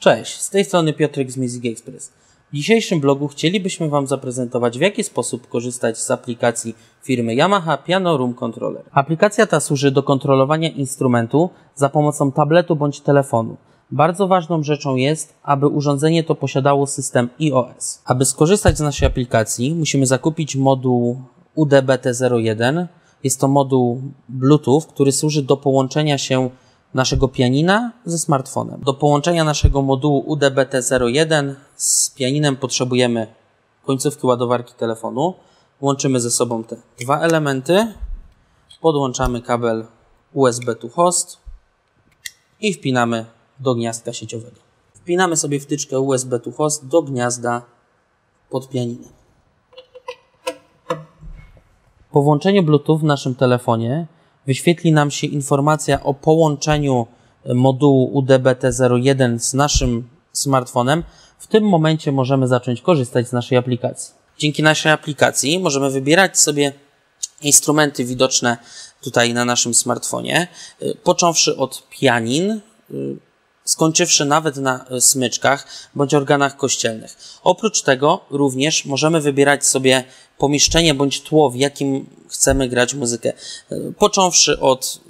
Cześć, z tej strony Piotrek z Music Express. W dzisiejszym blogu chcielibyśmy Wam zaprezentować, w jaki sposób korzystać z aplikacji firmy Yamaha Piano Room Controller. Aplikacja ta służy do kontrolowania instrumentu za pomocą tabletu bądź telefonu. Bardzo ważną rzeczą jest, aby urządzenie to posiadało system iOS. Aby skorzystać z naszej aplikacji, musimy zakupić moduł UDBT01. Jest to moduł Bluetooth, który służy do połączenia się naszego pianina ze smartfonem. Do połączenia naszego modułu UDBT01 z pianinem potrzebujemy końcówki ładowarki telefonu. Łączymy ze sobą te dwa elementy. Podłączamy kabel USB to host i wpinamy do gniazdka sieciowego. Wpinamy sobie wtyczkę USB to host do gniazda pod pianinem. Po włączeniu Bluetooth w naszym telefonie wyświetli nam się informacja o połączeniu modułu UDBT01 z naszym smartfonem. W tym momencie możemy zacząć korzystać z naszej aplikacji. Dzięki naszej aplikacji możemy wybierać sobie instrumenty widoczne tutaj na naszym smartfonie, począwszy od pianin, skończywszy nawet na smyczkach bądź organach kościelnych. Oprócz tego również możemy wybierać sobie pomieszczenie bądź tło, w jakim chcemy grać muzykę. Począwszy od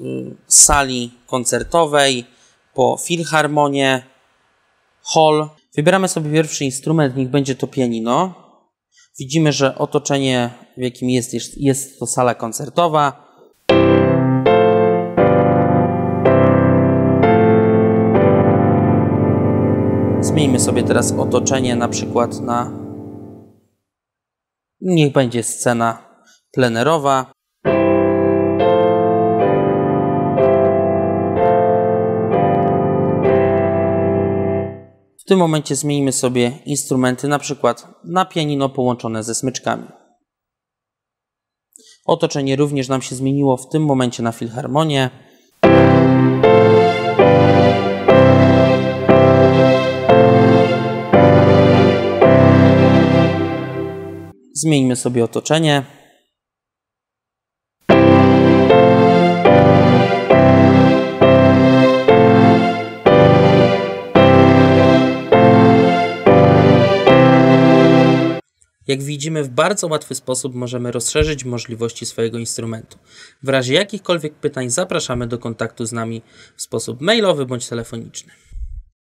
sali koncertowej, po filharmonię, hall. Wybieramy sobie pierwszy instrument, niech będzie to pianino. Widzimy, że otoczenie, w jakim jest, jest to sala koncertowa. Zmieńmy sobie teraz otoczenie na przykład na niech będzie scena plenerowa. W tym momencie zmieńmy sobie instrumenty na przykład na pianino połączone ze smyczkami. Otoczenie również nam się zmieniło w tym momencie na filharmonię. Zmieńmy sobie otoczenie. Jak widzimy, w bardzo łatwy sposób możemy rozszerzyć możliwości swojego instrumentu. W razie jakichkolwiek pytań zapraszamy do kontaktu z nami w sposób mailowy bądź telefoniczny.